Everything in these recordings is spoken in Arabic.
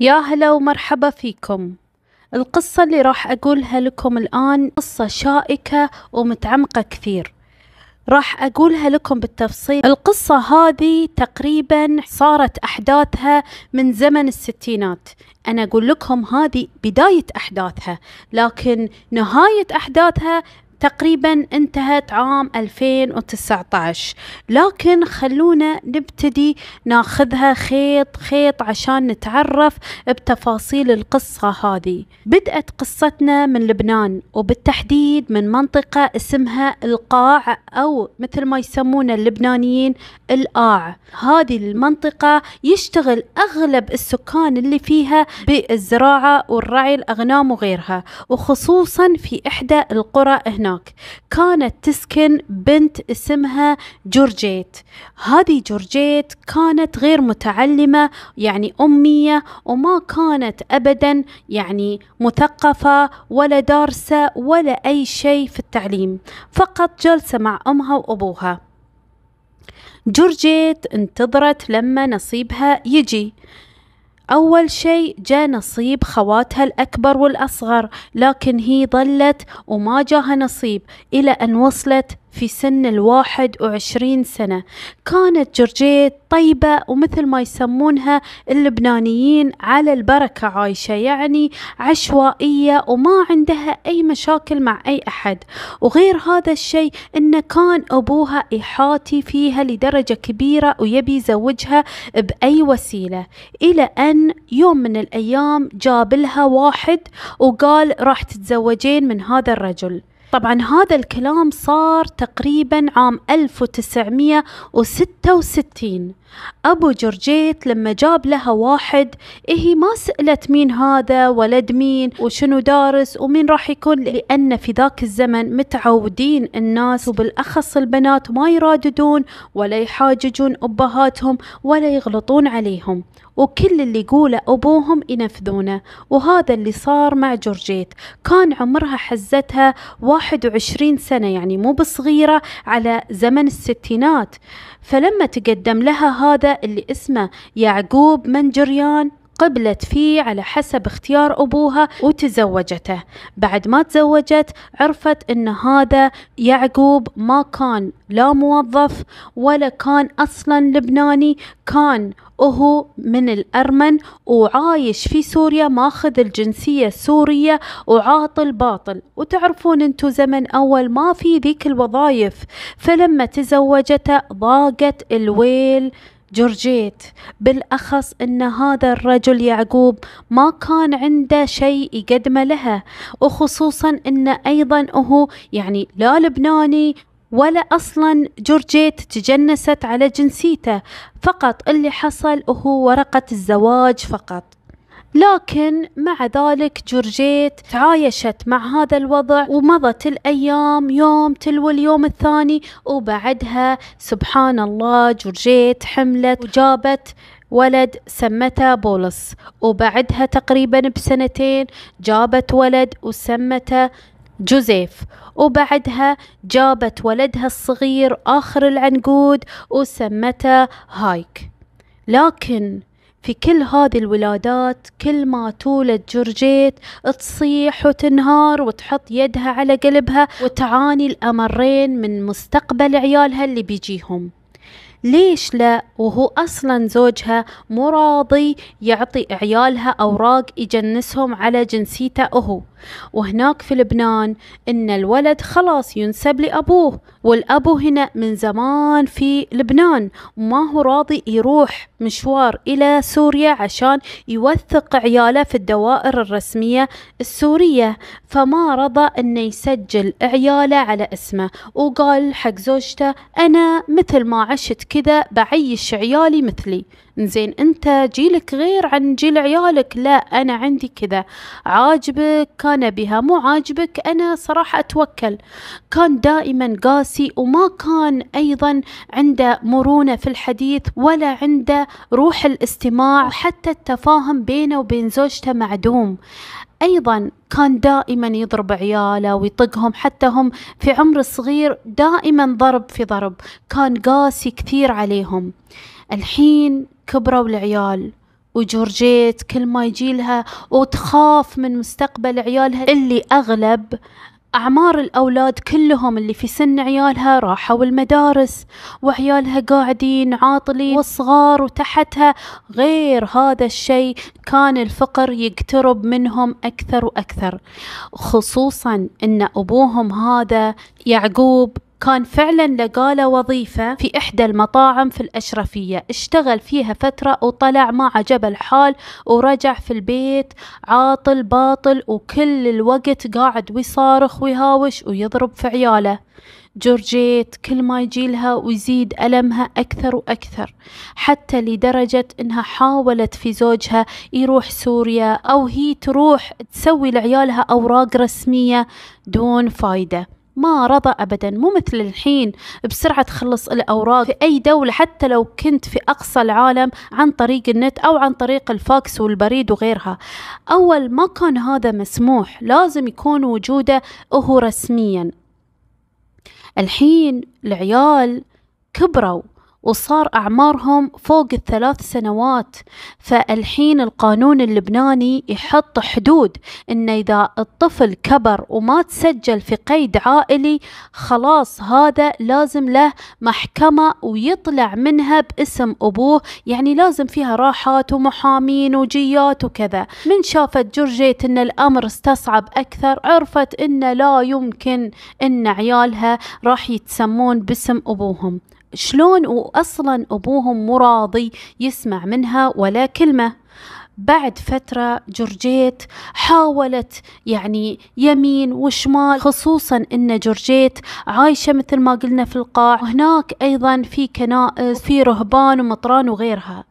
يا هلا ومرحبا فيكم. القصة اللي راح أقولها لكم الآن قصة شائكة ومتعمقة كثير. راح أقولها لكم بالتفصيل. القصة هذه تقريبا صارت أحداثها من زمن الستينات. أنا أقول لكم هذه بداية أحداثها لكن نهاية أحداثها تقريبا انتهت عام 2019 لكن خلونا نبتدي ناخذها خيط خيط عشان نتعرف بتفاصيل القصة هذه. بدأت قصتنا من لبنان وبالتحديد من منطقة اسمها القاع أو مثل ما يسمونها اللبنانيين الآع. هذه المنطقة يشتغل أغلب السكان اللي فيها بالزراعة والرعي الأغنام وغيرها وخصوصا في إحدى القرى هناك هناك. كانت تسكن بنت اسمها جورجيت. هذه جورجيت كانت غير متعلمة يعني أمية وما كانت أبدا يعني مثقفة ولا دارسة ولا أي شيء في التعليم. فقط جلسة مع أمها وأبوها. جورجيت انتظرت لما نصيبها يجي. أول شيء جاء نصيب خواتها الأكبر والأصغر لكن هي ظلت وما جاها نصيب إلى أن وصلت في سن الواحد وعشرين سنة. كانت جورجيت طيبة ومثل ما يسمونها اللبنانيين على البركة عايشة يعني عشوائية وما عندها أي مشاكل مع أي أحد. وغير هذا الشيء إن كان أبوها إحاتي فيها لدرجة كبيرة ويبي يزوجها بأي وسيلة. إلى أن يوم من الأيام جاب لها واحد وقال راح تتزوجين من هذا الرجل. طبعا هذا الكلام صار تقريبا عام 1966 أبو جورجيت لما جاب لها واحد هي ما سألت مين هذا ولد مين وشنو دارس ومين راح يكون لأن في ذاك الزمن متعودين الناس وبالأخص البنات ما يراددون ولا يحاججون أبهاتهم ولا يغلطون عليهم. وكل اللي يقوله أبوهم ينفذونه. وهذا اللي صار مع جورجيت. كان عمرها حزتها واحد وعشرين سنة يعني مو بصغيرة على زمن الستينات. فلما تقدم لها هذا اللي اسمه يعقوب منجريان قبلت فيه على حسب اختيار أبوها وتزوجته. بعد ما تزوجت عرفت أن هذا يعقوب ما كان لا موظف ولا كان أصلا لبناني كان وهو من الأرمن وعايش في سوريا ماخذ الجنسية السورية وعاطل باطل. وتعرفون انتو زمن أول ما في ذيك الوظائف فلما تزوجته ضاقت الويل جورجيت. بالأخص أن هذا الرجل يعقوب ما كان عنده شيء يقدمه لها. وخصوصا أن أيضا هو يعني لا لبناني ولا أصلا جورجيت تجنست على جنسيته فقط اللي حصل هو ورقة الزواج فقط. لكن مع ذلك جورجيت تعايشت مع هذا الوضع ومضت الأيام يوم تلو اليوم الثاني وبعدها سبحان الله جورجيت حملت وجابت ولد سمته بولس. وبعدها تقريبا بسنتين جابت ولد وسمته جوزيف وبعدها جابت ولدها الصغير آخر العنقود وسمته هايك. لكن في كل هذه الولادات كل ما تولد جورجيت تصيح وتنهار وتحط يدها على قلبها وتعاني الأمرين من مستقبل عيالها اللي بيجيهم. ليش لا؟ وهو أصلا زوجها مو راضي يعطي عيالها أوراق يجنسهم على جنسيته هو. وهناك في لبنان إن الولد خلاص ينسب لأبوه والأبو هنا من زمان في لبنان. وما هو راضي يروح مشوار إلى سوريا عشان يوثق عياله في الدوائر الرسمية السورية. فما رضى أنه يسجل عياله على اسمه وقال حق زوجته أنا مثل ما عشت كذا بعيش عيالي مثلي. زين أنت جيلك غير عن جيل عيالك. لا أنا عندي كذا. عاجبك كان بها مو عاجبك أنا صراحة أتوكل. كان دائما قاسي وما كان أيضا عنده مرونة في الحديث ولا عنده روح الاستماع وحتى التفاهم بينه وبين زوجته معدوم. أيضا كان دائما يضرب عياله ويطقهم حتى هم في عمر صغير دائما ضرب في ضرب. كان قاسي كثير عليهم. الحين كبروا العيال وجورجيت كل ما يجيلها وتخاف من مستقبل عيالها. اللي أغلب أعمار الأولاد كلهم اللي في سن عيالها راحوا المدارس وعيالها قاعدين عاطلين وصغار وتحتها. غير هذا الشيء كان الفقر يقترب منهم أكثر وأكثر خصوصا أن أبوهم هذا يعقوب كان فعلا لقالة وظيفة في إحدى المطاعم في الأشرفية. اشتغل فيها فترة وطلع ما عجب الحال ورجع في البيت عاطل باطل وكل الوقت قاعد ويصارخ ويهاوش ويضرب في عياله. جورجيت كل ما يجيلها ويزيد ألمها أكثر وأكثر حتى لدرجة إنها حاولت في زوجها يروح سوريا أو هي تروح تسوي لعيالها أوراق رسمية دون فايدة. ما رضى أبدا. مو مثل الحين بسرعة تخلص الأوراق في أي دولة حتى لو كنت في أقصى العالم عن طريق النت أو عن طريق الفاكس والبريد وغيرها. أول ما كان هذا مسموح لازم يكون وجوده هو رسميا. الحين العيال كبروا. وصار أعمارهم فوق الثلاث سنوات. فالحين القانون اللبناني يحط حدود إن إذا الطفل كبر وما تسجل في قيد عائلي خلاص هذا لازم له محكمة ويطلع منها باسم أبوه. يعني لازم فيها راحات ومحامين وجيات وكذا. من شافت جورجيت إن الأمر استصعب أكثر عرفت إن لا يمكن إن عيالها راح يتسمون باسم أبوهم. شلون وأصلا أبوهم مو راضي يسمع منها ولا كلمة. بعد فترة جورجيت حاولت يعني يمين وشمال خصوصا إن جورجيت عايشة مثل ما قلنا في القاع. وهناك أيضا في كنائس في رهبان ومطران وغيرها.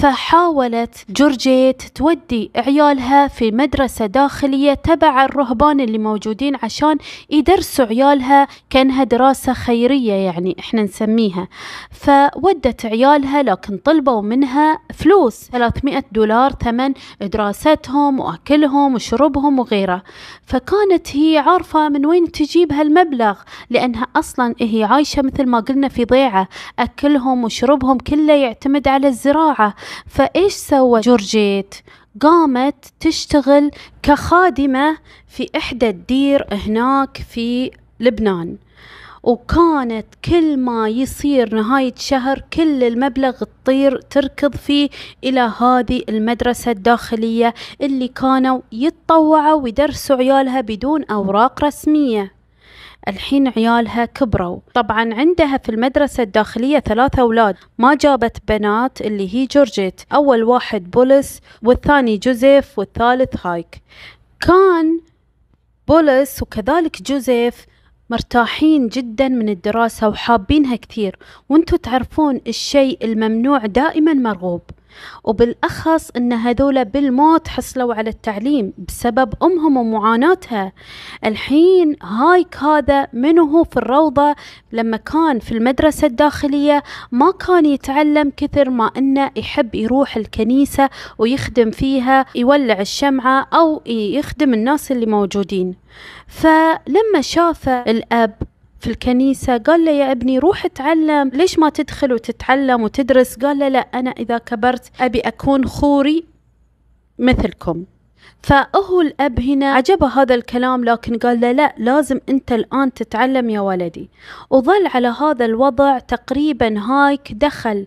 فحاولت جورجيت تودي عيالها في مدرسة داخلية تبع الرهبان اللي موجودين عشان يدرسوا عيالها كأنها دراسة خيرية يعني إحنا نسميها. فودت عيالها لكن طلبوا منها فلوس 300 دولار ثمن دراستهم وأكلهم وشربهم وغيره. فكانت هي عارفة من وين تجيب هالمبلغ لأنها أصلا هي عايشة مثل ما قلنا في ضيعة أكلهم وشربهم كله يعتمد على الزراعة. فإيش سوى جورجيت؟ قامت تشتغل كخادمة في إحدى الدير هناك في لبنان. وكانت كل ما يصير نهاية شهر كل المبلغ تطير تركض فيه إلى هذه المدرسة الداخلية اللي كانوا يتطوعوا ويدرسوا عيالها بدون أوراق رسمية. الحين عيالها كبروا. طبعا عندها في المدرسة الداخلية ثلاثة أولاد. ما جابت بنات اللي هي جورجيت. أول واحد بولس والثاني جوزيف والثالث هايك. كان بولس وكذلك جوزيف مرتاحين جدا من الدراسة وحابينها كثير. وانتو تعرفون الشيء الممنوع دائما مرغوب. وبالأخص أن هذولا بالموت حصلوا على التعليم بسبب أمهم ومعاناتها. الحين هايك هذا منه هو في الروضة لما كان في المدرسة الداخلية ما كان يتعلم كثر ما أنه يحب يروح الكنيسة ويخدم فيها يولع الشمعة أو يخدم الناس اللي موجودين. فلما شاف الأب في الكنيسة قال له يا ابني روح اتعلم. ليش ما تدخل وتتعلم وتدرس؟ قال له لا أنا إذا كبرت أبي أكون خوري مثلكم. فهو الأب هنا عجبه هذا الكلام لكن قال له لا لازم أنت الآن تتعلم يا ولدي. وظل على هذا الوضع تقريبا هايك دخل.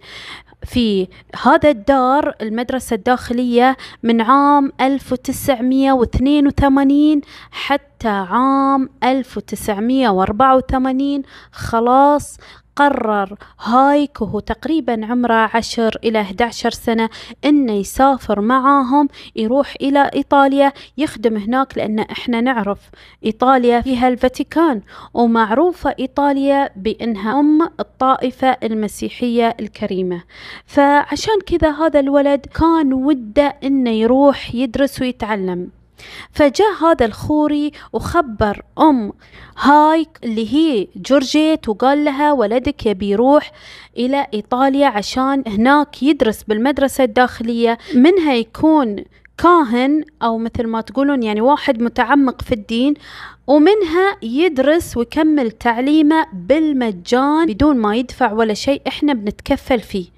في هذا الدار المدرسة الداخلية من عام 1982 حتى عام 1984 خلاص قرر هايك وهو تقريبا عمره عشر إلى 11 سنة إنه يسافر معاهم يروح إلى إيطاليا يخدم هناك لأن إحنا نعرف إيطاليا فيها الفاتيكان ومعروفة إيطاليا بأنها أم الطائفة المسيحية الكريمة. فعشان كذا هذا الولد كان وده إنه يروح يدرس ويتعلم. فجاء هذا الخوري وخبر أم هايك اللي هي جورجيت وقال لها ولدك يبي يروح إلى إيطاليا عشان هناك يدرس بالمدرسة الداخلية. منها يكون كاهن أو مثل ما تقولون يعني واحد متعمق في الدين ومنها يدرس ويكمل تعليمه بالمجان بدون ما يدفع ولا شيء. إحنا بنتكفل فيه.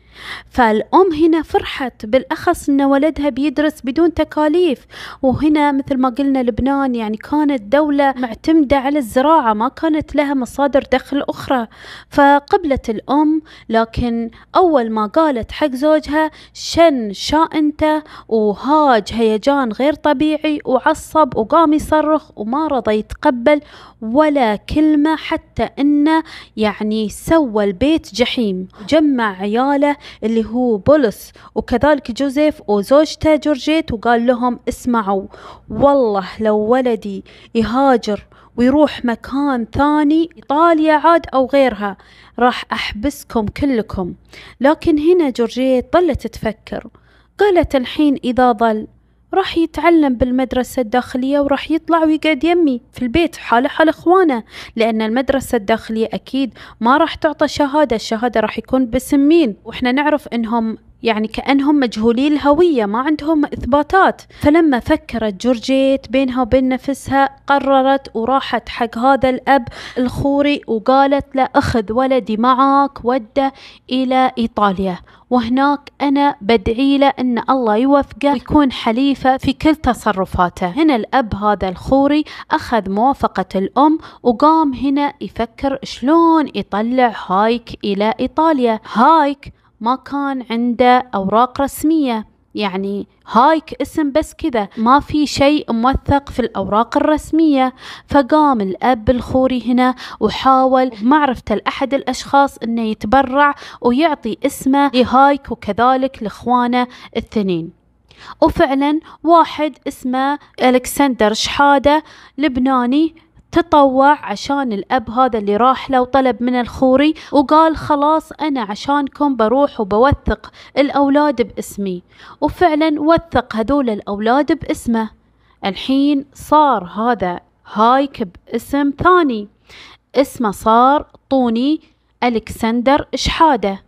فالأم هنا فرحت بالأخص أن ولدها بيدرس بدون تكاليف. وهنا مثل ما قلنا لبنان يعني كانت دولة معتمدة على الزراعة ما كانت لها مصادر دخل أخرى. فقبلت الأم لكن أول ما قالت حق زوجها شن شائنته وهاج هيجان غير طبيعي وعصب وقام يصرخ وما رضى يتقبل ولا كلمة حتى إنه يعني سوى البيت جحيم. جمع عياله اللي هو بولس. وكذلك جوزيف وزوجته جورجيت وقال لهم اسمعوا والله لو ولدي يهاجر ويروح مكان ثاني إيطاليا عاد أو غيرها راح أحبسكم كلكم. لكن هنا جورجيت ظلت تفكر. قالت الحين إذا ظل راح يتعلم بالمدرسة الداخلية وراح يطلع ويقعد يمي في البيت حاله حال إخوانه لأن المدرسة الداخلية أكيد ما راح تعطى شهادة الشهادة راح يكون باسم مين؟ وإحنا نعرف إنهم يعني كأنهم مجهولي الهوية ما عندهم إثباتات. فلما فكرت جورجيت بينها وبين نفسها قررت وراحت حق هذا الأب الخوري وقالت له أخذ ولدي معك ودة إلى إيطاليا. وهناك أنا بدعي له أن الله يوفقه ويكون حليفة في كل تصرفاته. هنا الأب هذا الخوري أخذ موافقة الأم وقام هنا يفكر شلون يطلع هايك إلى إيطاليا. هايك ما كان عنده أوراق رسمية. يعني هايك اسم بس كذا. ما في شيء موثق في الأوراق الرسمية. فقام الأب الخوري هنا وحاول معرفة لأحد الأشخاص أنه يتبرع ويعطي اسمه لهايك وكذلك لإخوانه الثنين. وفعلا واحد اسمه ألكسندر شحادة لبناني تطوع عشان الأب هذا اللي راح له وطلب من الخوري وقال خلاص أنا عشانكم بروح وبوثق الأولاد باسمي. وفعلا وثق هذول الأولاد باسمه. الحين صار هذا هايك باسم ثاني. اسمه صار طوني ألكسندر شحادة.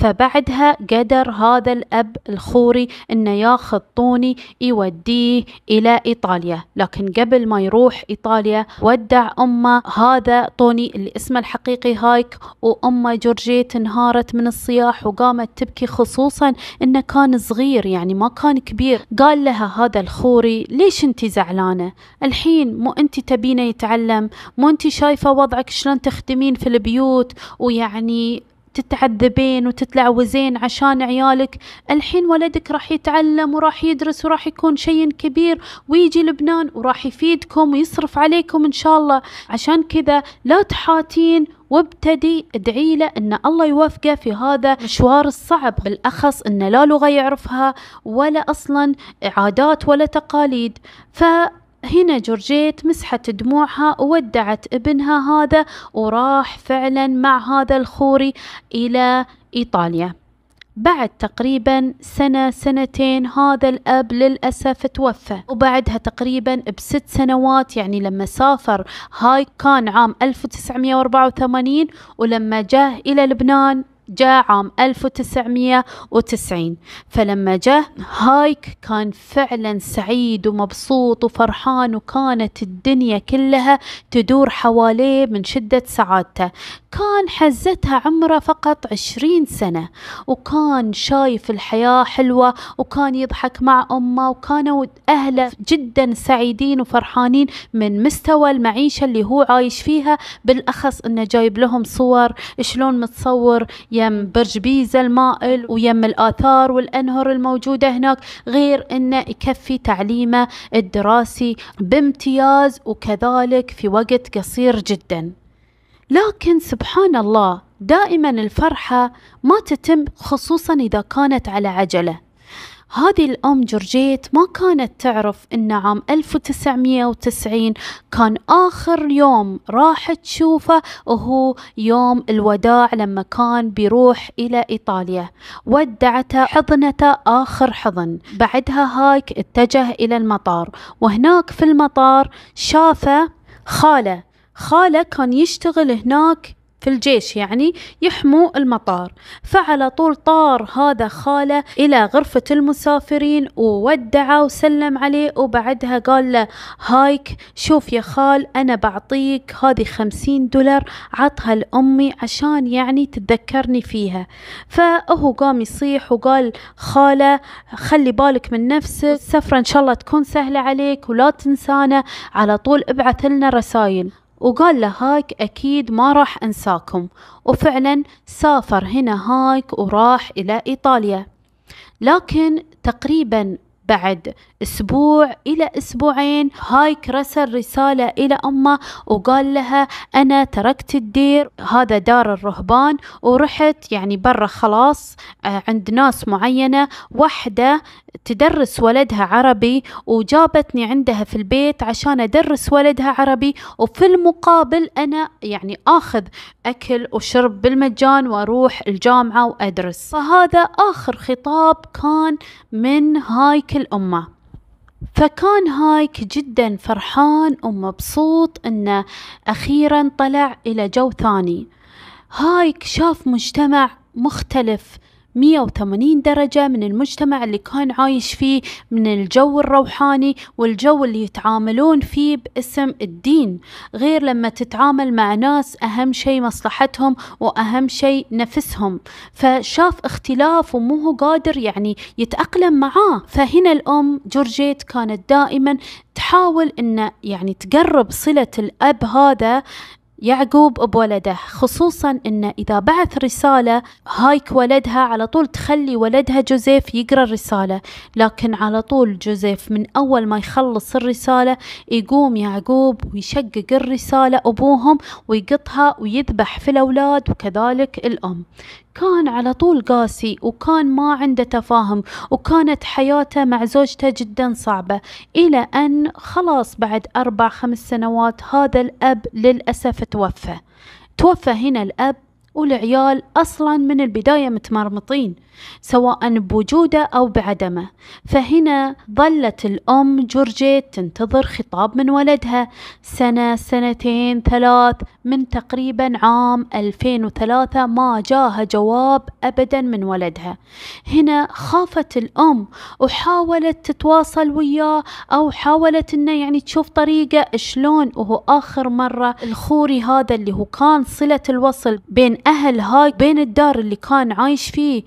فبعدها قدر هذا الأب الخوري أنه ياخذ طوني يوديه إلى إيطاليا. لكن قبل ما يروح إيطاليا ودع أمه هذا طوني اللي اسمه الحقيقي هايك وأمه جورجيت انهارت من الصياح وقامت تبكي خصوصا أنه كان صغير يعني ما كان كبير. قال لها هذا الخوري ليش انت زعلانة؟ الحين مو انت تبينه يتعلم مو انت شايفة وضعك شلون تخدمين في البيوت؟ ويعني تتعذبين وتتلعوزين عشان عيالك. الحين ولدك راح يتعلم وراح يدرس وراح يكون شيء كبير ويجي لبنان وراح يفيدكم ويصرف عليكم إن شاء الله. عشان كذا لا تحاتين وابتدي ادعي له إن الله يوفقه في هذا المشوار الصعب. بالأخص انه لا لغة يعرفها ولا أصلا عادات ولا تقاليد. ف هنا جورجيت مسحت دموعها وودعت ابنها هذا وراح فعلا مع هذا الخوري إلى إيطاليا. بعد تقريبا سنة سنتين هذا الأب للأسف توفى. وبعدها تقريبا بست سنوات يعني لما سافر هاي كان عام 1984 ولما جاء إلى لبنان جاء عام 1990 فلما جاء هايك كان فعلا سعيد ومبسوط وفرحان وكانت الدنيا كلها تدور حواليه من شدة سعادته. كان حزتها عمره فقط عشرين سنة وكان شايف الحياة حلوة وكان يضحك مع أمه وكانوا أهله جدا سعيدين وفرحانين من مستوى المعيشة اللي هو عايش فيها. بالأخص أنه جايب لهم صور شلون متصور يم برج بيزا المائل ويم الآثار والأنهر الموجودة هناك غير أنه يكفي تعليمه الدراسي بامتياز وكذلك في وقت قصير جدا. لكن سبحان الله دائما الفرحة ما تتم خصوصا إذا كانت على عجلة. هذه الأم جورجيت ما كانت تعرف أن عام 1990 كان آخر يوم راح تشوفه وهو يوم الوداع لما كان بيروح إلى إيطاليا. ودعته حضنته آخر حضن. بعدها هايك اتجه إلى المطار. وهناك في المطار شافه خاله. خاله كان يشتغل هناك في الجيش يعني يحموا المطار. فعلى طول طار هذا خالة إلى غرفة المسافرين وودعه وسلم عليه وبعدها قال له هايك شوف يا خال أنا بعطيك هذه خمسين دولار عطها لأمي عشان يعني تتذكرني فيها. فهو قام يصيح وقال خالة خلي بالك من نفسك السفرة إن شاء الله تكون سهلة عليك ولا تنسانا على طول ابعث لنا رسائل وقال له هايك أكيد ما راح أنساكم. وفعلا سافر هنا هايك وراح إلى إيطاليا. لكن تقريبا بعد أسبوع إلى أسبوعين. هايك رسل رسالة إلى أمه وقال لها أنا تركت الدير هذا دار الرهبان ورحت يعني برا خلاص آه، عند ناس معينة. واحدة تدرس ولدها عربي وجابتني عندها في البيت عشان أدرس ولدها عربي. وفي المقابل أنا يعني آخذ أكل وشرب بالمجان وأروح الجامعة وأدرس. فهذا آخر خطاب كان من هايك الأمة. فكان هايك جدا فرحان ومبسوط انه أخيرا طلع إلى جو ثاني. هايك شاف مجتمع مختلف 180 درجة من المجتمع اللي كان عايش فيه من الجو الروحاني والجو اللي يتعاملون فيه باسم الدين. غير لما تتعامل مع ناس أهم شيء مصلحتهم وأهم شيء نفسهم. فشاف اختلاف ومو هو قادر يعني يتأقلم معاه. فهنا الأم جورجيت كانت دائما تحاول أن يعني تقرب صلة الأب هذا يعقوب بولده خصوصا إنه إذا بعث رسالة هايك ولدها على طول تخلي ولدها جوزيف يقرأ الرسالة. لكن على طول جوزيف من أول ما يخلص الرسالة يقوم يعقوب ويشقق الرسالة أبوهم ويقطها ويذبح في الأولاد وكذلك الأم. كان على طول قاسي وكان ما عنده تفاهم وكانت حياته مع زوجته جدا صعبة إلى أن خلاص بعد أربع خمس سنوات هذا الأب للأسف توفى. توفى هنا الأب والعيال أصلا من البداية متمرمطين سواء بوجوده أو بعدمه. فهنا ظلت الأم جورجيت تنتظر خطاب من ولدها سنة سنتين ثلاث من تقريبا عام 2003 ما جاها جواب أبدا من ولدها. هنا خافت الأم وحاولت تتواصل وياه أو حاولت أنه يعني تشوف طريقة شلون وهو آخر مرة الخوري هذا اللي هو كان صلة الوصل بين أهل هاي بين الدار اللي كان عايش فيه.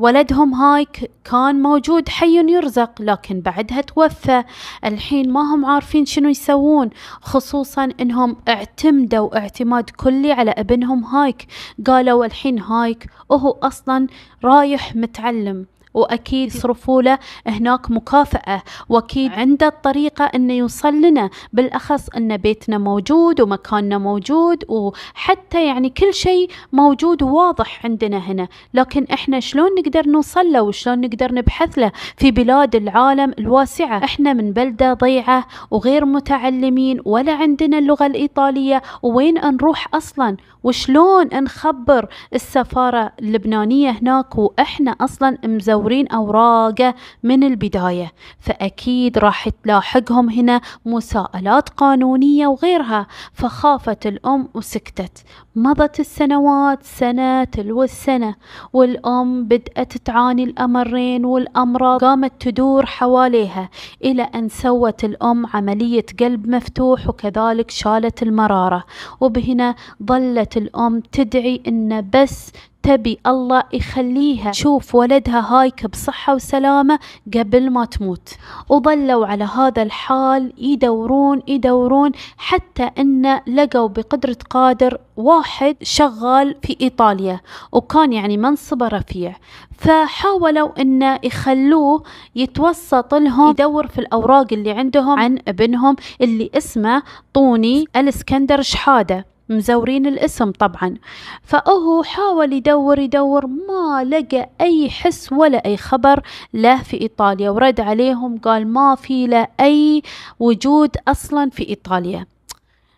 ولدهم هايك كان موجود حي يرزق لكن بعدها توفى. الحين ما هم عارفين شنو يسوون خصوصا إنهم اعتمدوا اعتماد كلي على ابنهم هايك. قالوا الحين هايك وهو أصلا رايح متعلم. وأكيد يصرفوا له هناك مكافأة. وأكيد عنده الطريقة إنه يوصل لنا بالأخص إن بيتنا موجود ومكاننا موجود. وحتى يعني كل شيء موجود وواضح عندنا هنا. لكن إحنا شلون نقدر نوصل له وشلون نقدر نبحث له في بلاد العالم الواسعة؟ إحنا من بلدة ضيعة وغير متعلمين ولا عندنا اللغة الإيطالية. وين نروح أصلا؟ وشلون نخبر السفارة اللبنانية هناك وإحنا أصلا مزورين أوراقه من البداية. فأكيد راح تلاحقهم هنا مساءلات قانونية وغيرها. فخافت الأم وسكتت. مضت السنوات سنة تلو السنة والأم بدأت تعاني الأمرين والأمراض قامت تدور حواليها إلى أن سوت الأم عملية قلب مفتوح وكذلك شالت المرارة. وبهنا ظلت الأم تدعي أن بس تبي الله يخليها. تشوف ولدها هايك بصحة وسلامة قبل ما تموت. وظلوا على هذا الحال يدورون يدورون حتى أن لقوا بقدرة قادر واحد شغال في إيطاليا وكان يعني منصبه رفيع. فحاولوا أن يخلوه يتوسط لهم يدور في الأوراق اللي عندهم عن ابنهم اللي اسمه طوني الإسكندر شحادة. مزورين الاسم طبعا. فهو حاول يدور يدور ما لقى أي حس ولا أي خبر له في إيطاليا. ورد عليهم قال ما في له أي وجود أصلا في إيطاليا.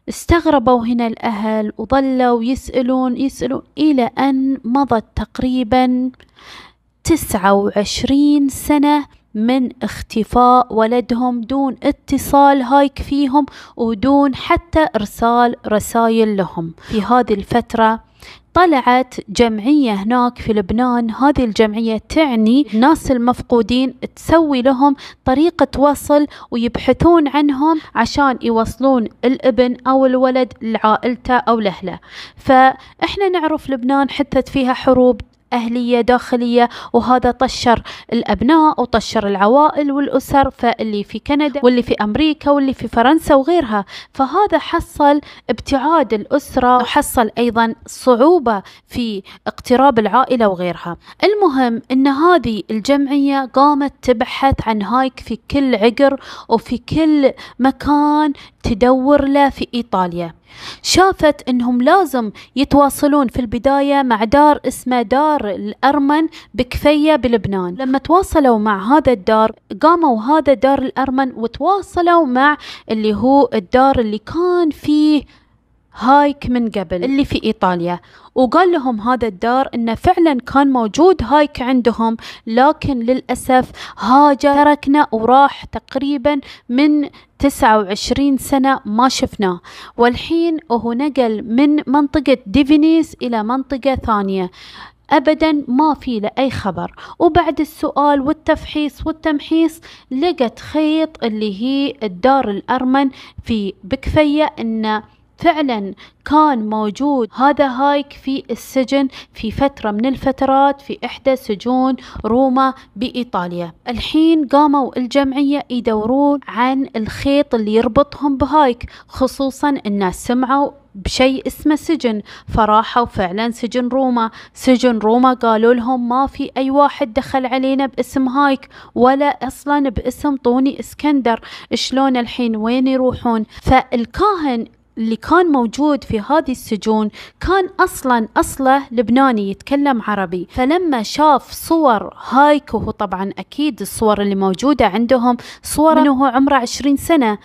استغربوا هنا الأهل وظلوا يسألون يسألون إلى أن مضت تقريبا تسعة وعشرين سنة من اختفاء ولدهم دون اتصال هايك فيهم ودون حتى ارسال رسائل لهم. في هذه الفترة طلعت جمعية هناك في لبنان. هذه الجمعية تعني الناس المفقودين تسوي لهم طريقة وصل ويبحثون عنهم عشان يوصلون الابن أو الولد لعائلته أو لأهله. فإحنا نعرف لبنان حتت فيها حروب أهلية داخلية وهذا طشر الأبناء وطشر العوائل والأسر فاللي في كندا واللي في أمريكا واللي في فرنسا وغيرها. فهذا حصل ابتعاد الأسرة وحصل أيضا صعوبة في اقتراب العائلة وغيرها. المهم أن هذه الجمعية قامت تبحث عن هايك في كل عقر وفي كل مكان تدور له في إيطاليا. شافت إنهم لازم يتواصلون في البداية مع دار اسمه دار الأرمن بكفية بلبنان. لما تواصلوا مع هذا الدار قاموا هذا دار الأرمن وتواصلوا مع اللي هو الدار اللي كان فيه هايك من قبل. اللي في إيطاليا. وقال لهم هذا الدار انه فعلا كان موجود هايك عندهم لكن للأسف هاجر. تركنا وراح تقريبا من 29 سنة ما شفناه والحين وهو نقل من منطقة ديفينيس إلى منطقة ثانية. ابدا ما في له اي خبر. وبعد السؤال والتفحيص والتمحيص لقت خيط اللي هي الدار الأرمن في بكفية انه فعلا كان موجود. هذا هايك في السجن في فترة من الفترات في إحدى سجون روما بإيطاليا. الحين قاموا الجمعية يدورون عن الخيط اللي يربطهم بهايك خصوصا الناس سمعوا بشيء اسمه سجن. فراحوا فعلا سجن روما. سجن روما قالوا لهم ما في أي واحد دخل علينا باسم هايك ولا أصلا باسم طوني إسكندر. شلون الحين وين يروحون؟ فالكاهن اللي كان موجود في هذه السجون كان أصلا أصله لبناني يتكلم عربي. فلما شاف صور هايك وهو طبعا أكيد الصور اللي موجودة عندهم صور إنه هو عمره عشرين سنة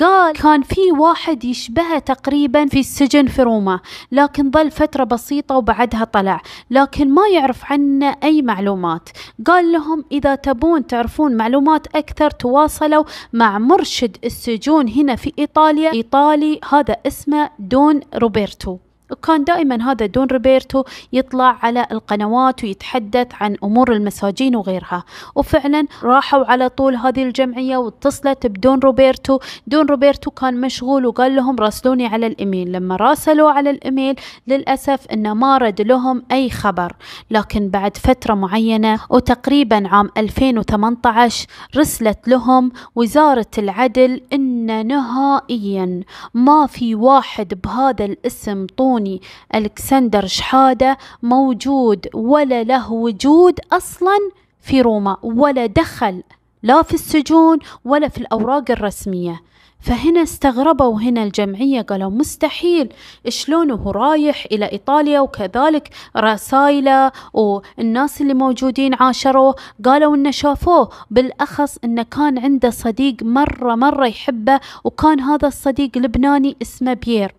قال كان في واحد يشبهه تقريبا في السجن في روما لكن ظل فترة بسيطة وبعدها طلع لكن ما يعرف عنه أي معلومات. قال لهم إذا تبون تعرفون معلومات أكثر تواصلوا مع مرشد السجون هنا في إيطاليا. إيطالي هذا اسمه دون روبرتو. وكان دائما هذا دون روبرتو يطلع على القنوات ويتحدث عن أمور المساجين وغيرها. وفعلا راحوا على طول هذه الجمعية واتصلت بدون روبرتو. دون روبرتو كان مشغول وقال لهم راسلوني على الإيميل. لما راسلوا على الإيميل للأسف أنه ما رد لهم أي خبر. لكن بعد فترة معينة وتقريبا عام 2018 رسلت لهم وزارة العدل أن نهائيا ما في واحد بهذا الاسم طوني الصهيوني ألكسندر شحادة موجود ولا له وجود أصلا في روما ولا دخل لا في السجون ولا في الأوراق الرسمية. فهنا استغربوا هنا الجمعية قالوا مستحيل شلون هو رايح إلى إيطاليا وكذلك رسائله والناس اللي موجودين عاشروه قالوا إنه شافوه. بالأخص إنه كان عنده صديق مرة مرة يحبه وكان هذا الصديق لبناني اسمه بيير.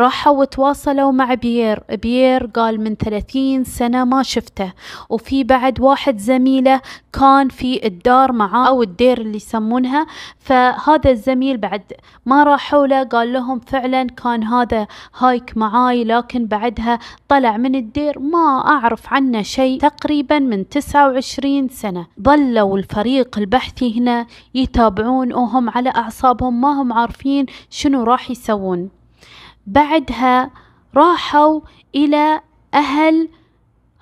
راحوا وتواصلوا مع بيير. بيير قال من ثلاثين سنة ما شفته. وفي بعد واحد زميله كان في الدار معاه أو الدير اللي يسمونها. فهذا الزميل بعد ما راحوا له قال لهم فعلا كان هذا هايك معاي لكن بعدها طلع من الدير. ما أعرف عنه شيء تقريبا من تسعة وعشرين سنة. ظلوا الفريق البحثي هنا يتابعون وهم على أعصابهم ما هم عارفين شنو راح يسوون. بعدها راحوا إلى أهل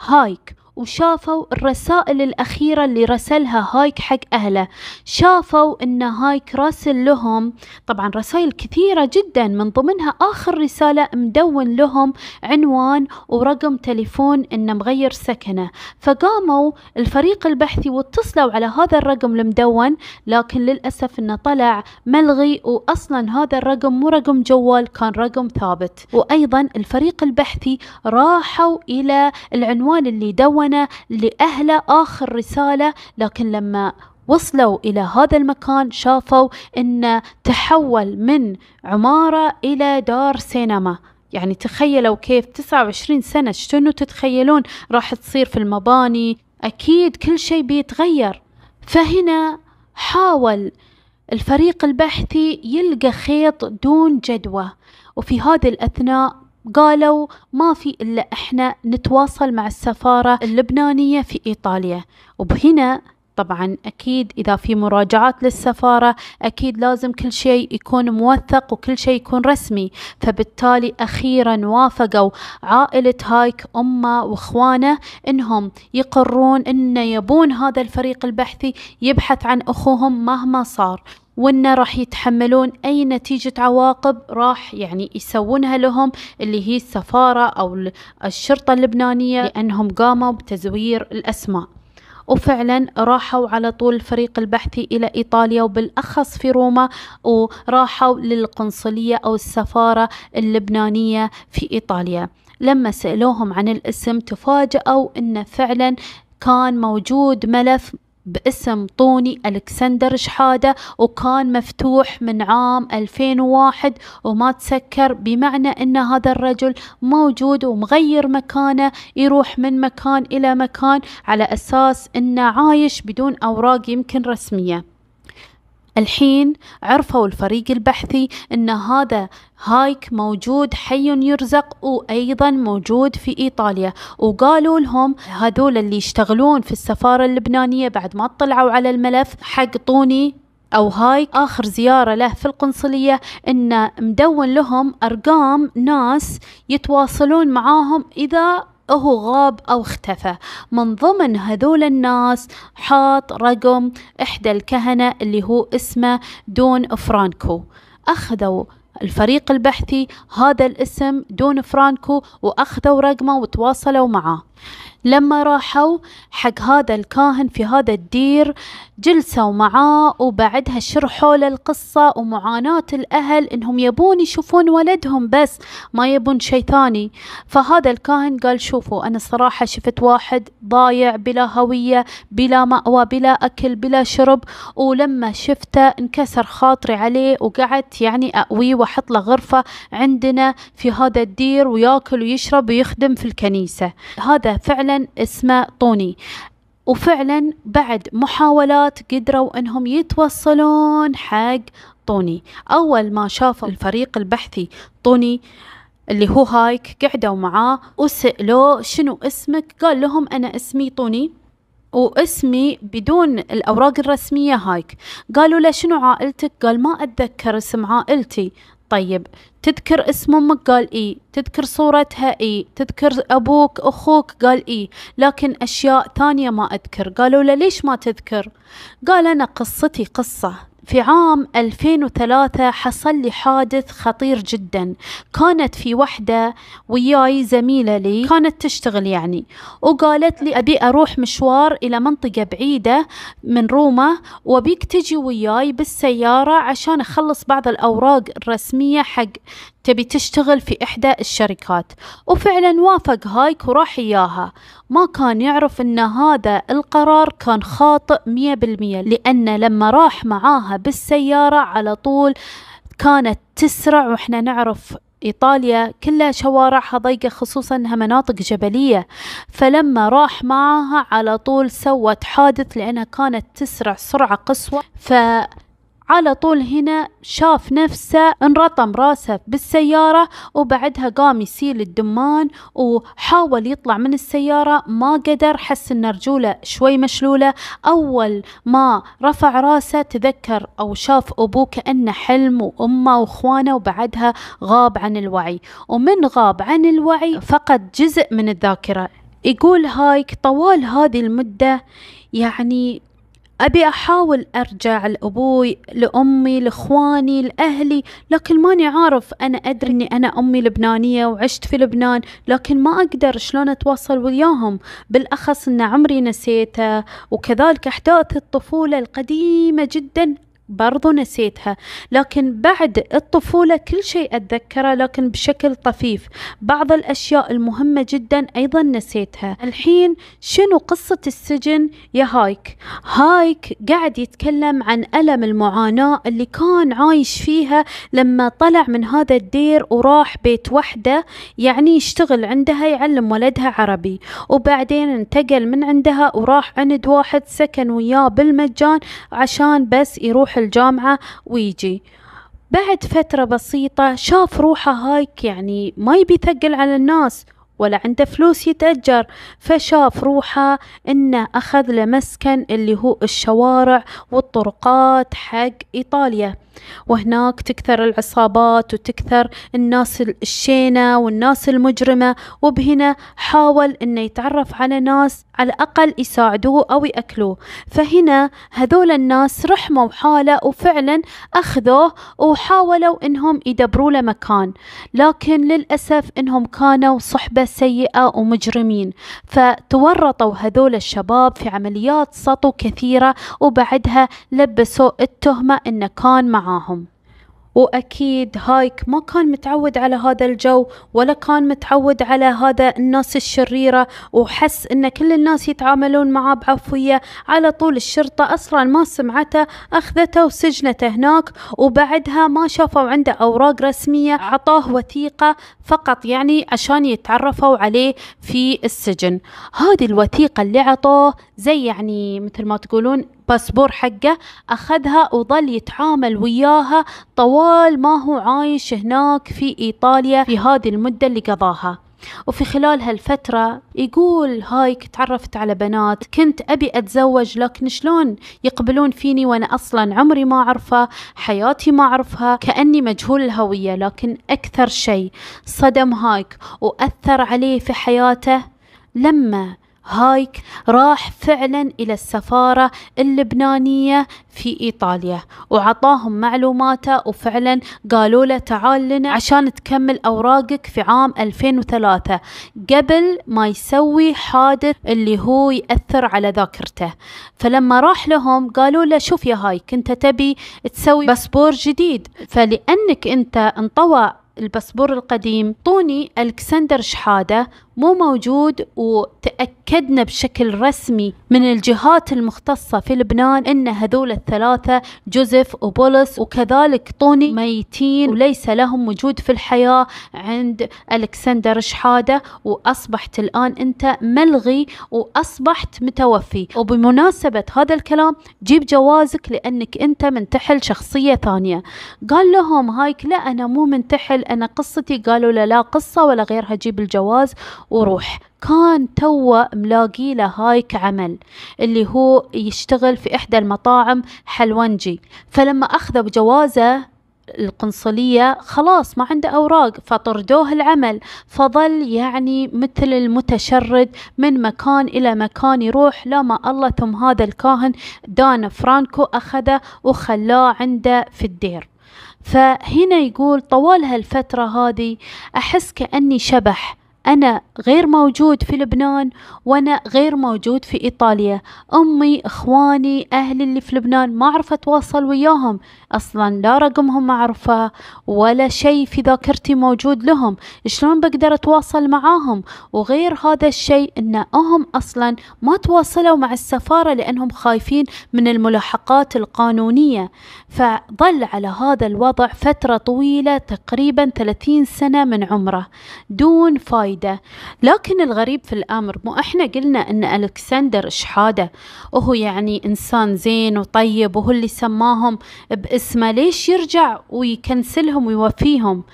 هايك. وشافوا الرسائل الأخيرة اللي رسلها هايك حق أهله. شافوا أن هايك راسل لهم طبعا رسائل كثيرة جدا من ضمنها آخر رسالة مدون لهم عنوان ورقم تليفون أنه مغير سكنه. فقاموا الفريق البحثي واتصلوا على هذا الرقم المدون لكن للأسف أنه طلع ملغي وأصلا هذا الرقم مو رقم جوال كان رقم ثابت. وأيضا الفريق البحثي راحوا إلى العنوان اللي دون كان لأهله آخر رسالة لكن لما وصلوا إلى هذا المكان شافوا أنه تحول من عمارة إلى دار سينما. يعني تخيلوا كيف 29 سنة شنو تتخيلون راح تصير في المباني؟ أكيد كل شيء بيتغير. فهنا حاول الفريق البحثي يلقى خيط دون جدوى. وفي هذه الأثناء قالوا ما في إلا إحنا نتواصل مع السفارة اللبنانية في إيطاليا. وبهنا طبعا أكيد إذا في مراجعات للسفارة أكيد لازم كل شيء يكون موثق وكل شيء يكون رسمي. فبالتالي أخيرا وافقوا عائلة هايك أمه وإخوانه إنهم يقرون إن يبون هذا الفريق البحثي يبحث عن أخوهم مهما صار وإن راح يتحملون أي نتيجة عواقب راح يعني يسوونها لهم اللي هي السفارة أو الشرطة اللبنانية لأنهم قاموا بتزوير الأسماء. وفعلا راحوا على طول الفريق البحثي إلى إيطاليا وبالأخص في روما وراحوا للقنصلية أو السفارة اللبنانية في إيطاليا. لما سألوهم عن الاسم تفاجأوا أن فعلا كان موجود ملف باسم طوني ألكسندر شحادة وكان مفتوح من عام 2001 وما تسكر بمعنى أن هذا الرجل موجود ومغير مكانه يروح من مكان إلى مكان على أساس أنه عايش بدون أوراق يمكن رسمية. الحين عرفوا الفريق البحثي إن هذا هايك موجود حي يرزق وأيضا موجود في إيطاليا. وقالوا لهم هذول اللي يشتغلون في السفارة اللبنانية بعد ما اطلعوا على الملف حق طوني أو هاي آخر زيارة له في القنصلية إنه مدون لهم أرقام ناس يتواصلون معاهم إذا هو غاب أو اختفى. من ضمن هذول الناس حاط رقم إحدى الكهنة اللي هو اسمه دون فرانكو. أخذوا الفريق البحثي هذا الاسم دون فرانكو وأخذوا رقمه وتواصلوا معه. لما راحوا حق هذا الكاهن في هذا الدير جلسوا معاه وبعدها شرحوا له القصة ومعاناة الأهل إنهم يبون يشوفون ولدهم بس ما يبون شيء ثاني. فهذا الكاهن قال شوفوا أنا صراحة شفت واحد ضايع بلا هوية بلا مأوى بلا أكل بلا شرب ولما شفته انكسر خاطري عليه وقعدت يعني أقويه وأحط له غرفة عندنا في هذا الدير وياكل ويشرب ويخدم في الكنيسة. هذا فعلا اسمه طوني. وفعلا بعد محاولات قدروا إنهم يتوصلون حق طوني. أول ما شافوا الفريق البحثي طوني اللي هو هايك قعدوا معاه وسألوه شنو اسمك؟ قال لهم أنا اسمي طوني واسمي بدون الأوراق الرسمية هايك. قالوا له شنو عائلتك؟ قال ما أتذكر اسم عائلتي. طيب تذكر اسم أمك؟ قال إي. تذكر صورتها؟ إي. تذكر أبوك أخوك؟ قال إي. لكن أشياء ثانية ما أذكر. قالوا له ليش ما تذكر؟ قال أنا قصتي قصة. في عام 2003 حصل لي حادث خطير جدا. كانت في وحدة وياي زميلة لي كانت تشتغل يعني. وقالت لي أبي أروح مشوار إلى منطقة بعيدة من روما وبيك تجي وياي بالسيارة عشان أخلص بعض الأوراق الرسمية حق تبي تشتغل في إحدى الشركات. وفعلا وافق هايك وراح إياها. ما كان يعرف أن هذا القرار كان خاطئ مية بالمية لأن لما راح معاها بالسيارة على طول كانت تسرع وإحنا نعرف إيطاليا كلها شوارعها ضيقة خصوصا أنها مناطق جبلية. فلما راح معها على طول سوت حادث لأنها كانت تسرع سرعة قصوى ف على طول هنا شاف نفسه انرطم راسه بالسيارة وبعدها قام يسيل الدمان وحاول يطلع من السيارة ما قدر حس إن رجوله شوي مشلولة. أول ما رفع راسه تذكر أو شاف ابوه كأنه حلم وأمه وإخوانه وبعدها غاب عن الوعي. ومن غاب عن الوعي فقد جزء من الذاكرة. يقول هايك طوال هذه المدة يعني أبي أحاول أرجع لأبوي لأمي لإخواني لأهلي لكن ماني عارف أنا أدري أني أنا أمي لبنانية وعشت في لبنان لكن ما أقدر شلون أتواصل وياهم. بالأخص أن عمري نسيته وكذلك أحداث الطفولة القديمة جدا برضو نسيتها. لكن بعد الطفولة كل شيء أتذكره لكن بشكل طفيف. بعض الأشياء المهمة جدا أيضا نسيتها. الحين شنو قصة السجن؟ يا هايك. هايك قاعد يتكلم عن ألم المعاناة اللي كان عايش فيها لما طلع من هذا الدير وراح بيت وحدة يعني يشتغل عندها يعلم ولدها عربي. وبعدين انتقل من عندها وراح عند واحد سكن وياه بالمجان عشان بس يروح الجامعة ويجي. بعد فترة بسيطة شاف روحه هايك يعني ما يبي يثقل على الناس ولا عنده فلوس يتأجر. فشاف روحه إنه أخذ له مسكن اللي هو الشوارع والطرقات حق إيطاليا. وهناك تكثر العصابات وتكثر الناس الشينة والناس المجرمة وبهنا حاول إنه يتعرف على ناس على الأقل يساعدوه أو يأكلوه. فهنا هذول الناس رحموا حاله وفعلا أخذوه وحاولوا إنهم يدبروا له مكان. لكن للأسف إنهم كانوا صحبة سيئة ومجرمين. فتورطوا هذول الشباب في عمليات سطو كثيرة وبعدها لبسوا التهمة إنه كان معاهم. وأكيد هايك ما كان متعود على هذا الجو ولا كان متعود على هذا الناس الشريرة وحس إن كل الناس يتعاملون معاه بعفوية. على طول الشرطة أصلا ما سمعته أخذته وسجنته هناك وبعدها ما شافوا عنده أوراق رسمية عطاه وثيقة فقط يعني عشان يتعرفوا عليه في السجن. هذه الوثيقة اللي عطوه زي يعني مثل ما تقولون باسبور حقه أخذها وظل يتعامل وياها طوال ما هو عايش هناك في إيطاليا في هذه المدة اللي قضاها. وفي خلال هالفترة يقول هايك تعرفت على بنات كنت أبي أتزوج لكن شلون يقبلون فيني وأنا أصلا عمري ما أعرفه حياتي ما أعرفها كأني مجهول الهوية. لكن أكثر شيء صدم هايك وأثر عليه في حياته لما هايك راح فعلا إلى السفارة اللبنانية في إيطاليا وعطاهم معلوماته وفعلا قالوا له تعال لنا عشان تكمل أوراقك في عام 2003 قبل ما يسوي حادث اللي هو يأثر على ذاكرته. فلما راح لهم قالوا له شوف يا هايك أنت تبي تسوي باسبور جديد. فلأنك أنت انطوى الباسبور القديم طوني ألكسندر شحادة مو موجود وتأكدنا بشكل رسمي من الجهات المختصة في لبنان إن هذول الثلاثة جوزيف وبولس وكذلك طوني ميتين وليس لهم وجود في الحياة عند ألكسندر شحادة وأصبحت الآن أنت ملغي وأصبحت متوفي. وبمناسبة هذا الكلام جيب جوازك لأنك أنت منتحل شخصية ثانية. قال لهم هايك لا أنا مو منتحل أنا قصتي قالوا له لا قصة ولا غيرها جيب الجواز وروح. كان توا ملاقي له هايك عمل اللي هو يشتغل في إحدى المطاعم حلوانجي فلما أخذ بجوازه القنصلية خلاص ما عنده أوراق فطردوه العمل. فظل يعني مثل المتشرد من مكان إلى مكان يروح. لا ما الله ثم هذا الكاهن دان فرانكو أخذه وخلاه عنده في الدير. فهنا يقول طوال هالفترة هذه أحس كأني شبح. أنا غير موجود في لبنان وأنا غير موجود في إيطاليا. أمي إخواني أهلي اللي في لبنان ما أعرف أتواصل وياهم. أصلا لا رقمهم أعرفه ولا شيء في ذاكرتي موجود لهم. شلون بقدر أتواصل معاهم؟ وغير هذا الشيء أن هم أصلا ما تواصلوا مع السفارة لأنهم خايفين من الملاحقات القانونية. فظل على هذا الوضع فترة طويلة تقريبا 30 سنة من عمره دون فايدة. لكن الغريب في الأمر مو إحنا قلنا أن ألكسندر شحادة؟ وهو يعني إنسان زين وطيب وهو اللي سماهم باسمه ليش يرجع ويكنسلهم ويوفيهم؟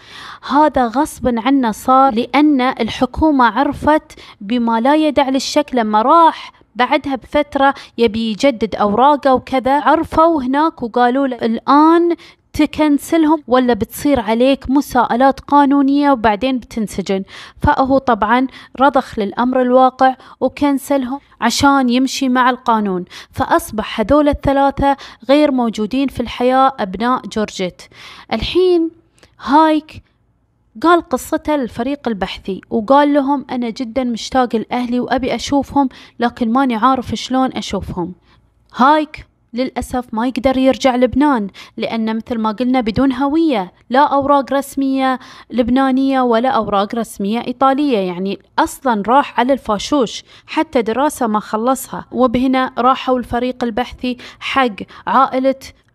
هذا غصبا عنه صار لأن الحكومة عرفت بما لا يدع للشك لما راح بعدها بفترة يبي يجدد أوراقه وكذا عرفوا هناك وقالوا الآن تكنسلهم ولا بتصير عليك مساءلات قانونية وبعدين بتنسجن. فهو طبعا رضخ للأمر الواقع وكنسلهم عشان يمشي مع القانون. فأصبح هذول الثلاثة غير موجودين في الحياة أبناء جورجيت. الحين هايك قال قصته للفريق البحثي وقال لهم أنا جدا مشتاق لأهلي وأبي أشوفهم لكن ماني عارف شلون أشوفهم. هايك للأسف ما يقدر يرجع لبنان لأن مثل ما قلنا بدون هوية لا أوراق رسمية لبنانية ولا أوراق رسمية إيطالية يعني أصلا راح على الفاشوش حتى دراسة ما خلصها. وبهنا راحوا الفريق البحثي حق عائلة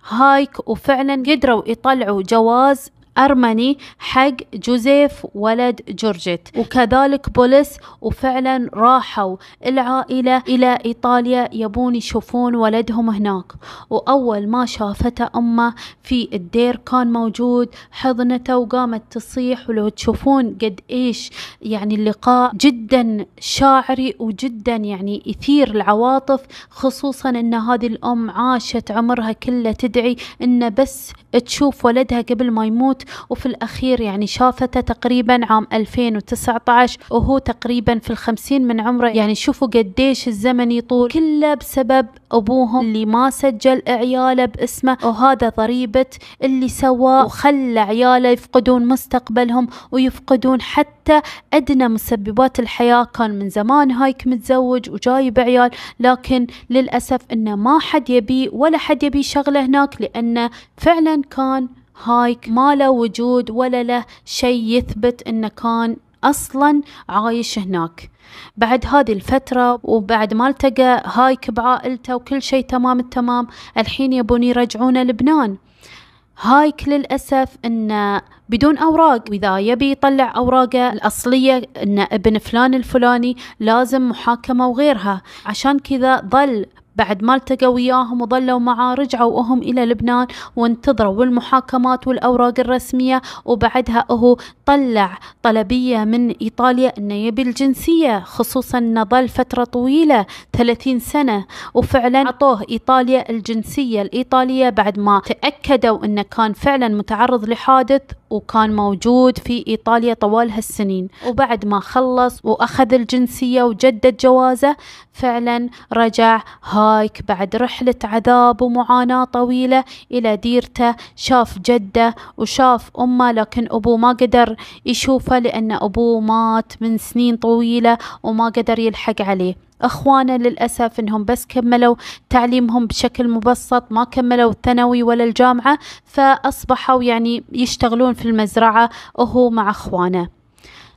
هايك وفعلا قدروا يطلعوا جواز أرمني حق جوزيف ولد جورجيت. وكذلك بوليس وفعلا راحوا العائلة إلى إيطاليا يبون يشوفون ولدهم هناك. وأول ما شافته أمه في الدير كان موجود حضنته وقامت تصيح. ولو تشوفون قد إيش يعني اللقاء جدا شاعري وجدا يعني يثير العواطف خصوصا أن هذه الأم عاشت عمرها كله تدعي أن بس تشوف ولدها قبل ما يموت وفي الأخير يعني شافته تقريبا عام 2019 وهو تقريبا في الخمسين من عمره. يعني شوفوا قديش الزمن يطول. كله بسبب أبوهم اللي ما سجل عياله باسمه وهذا ضريبة اللي سواه وخلى عياله يفقدون مستقبلهم ويفقدون حتى أدنى مسببات الحياة. كان من زمان هايك متزوج وجايب عيال لكن للأسف إنه ما حد يبي ولا حد يبي شغلة هناك لأنه فعلا كان هايك ما له وجود ولا له شيء يثبت إنه كان أصلا عايش هناك. بعد هذه الفترة وبعد ما التقى هايك بعائلته وكل شيء تمام التمام الحين يبون يرجعونه لبنان. هايك للأسف إنه بدون أوراق. وإذا يبي يطلع أوراقه الأصلية إن ابن فلان الفلاني لازم محاكمة وغيرها. عشان كذا ظل بعد ما التقوا وياهم وظلوا معاه رجعوا وهم إلى لبنان وانتظروا المحاكمات والأوراق الرسمية وبعدها هو طلع طلبية من إيطاليا أنه يبي الجنسية خصوصا أنه ظل فترة طويلة 30 سنة. وفعلا أعطوه إيطاليا الجنسية الإيطالية بعد ما تأكدوا أنه كان فعلا متعرض لحادث وكان موجود في إيطاليا طوال هالسنين. وبعد ما خلص وأخذ الجنسية وجدد جوازه فعلا رجع هايك بعد رحلة عذاب ومعاناة طويلة إلى ديرته شاف جده وشاف أمه لكن أبوه ما قدر يشوفه لأن أبوه مات من سنين طويلة وما قدر يلحق عليه. أخوانه للأسف إنهم بس كملوا تعليمهم بشكل مبسط ما كملوا الثانوي ولا الجامعة فأصبحوا يعني يشتغلون في المزرعة وهو مع أخوانه.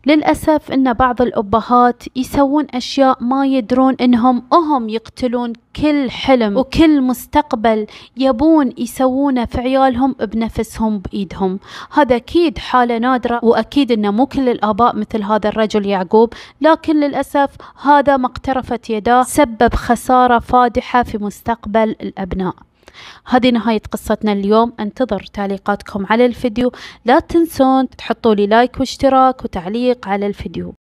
للأسف أن بعض الأبهات يسوون أشياء ما يدرون أنهم أهم يقتلون كل حلم وكل مستقبل يبون يسوونه في عيالهم بنفسهم بإيدهم. هذا أكيد حالة نادرة وأكيد أنه مو كل الآباء مثل هذا الرجل يعقوب لكن للأسف هذا ما اقترفت يداه سبب خسارة فادحة في مستقبل الأبناء. هذه نهاية قصتنا اليوم. انتظر تعليقاتكم على الفيديو. لا تنسون تحطوا لي لايك واشتراك وتعليق على الفيديو.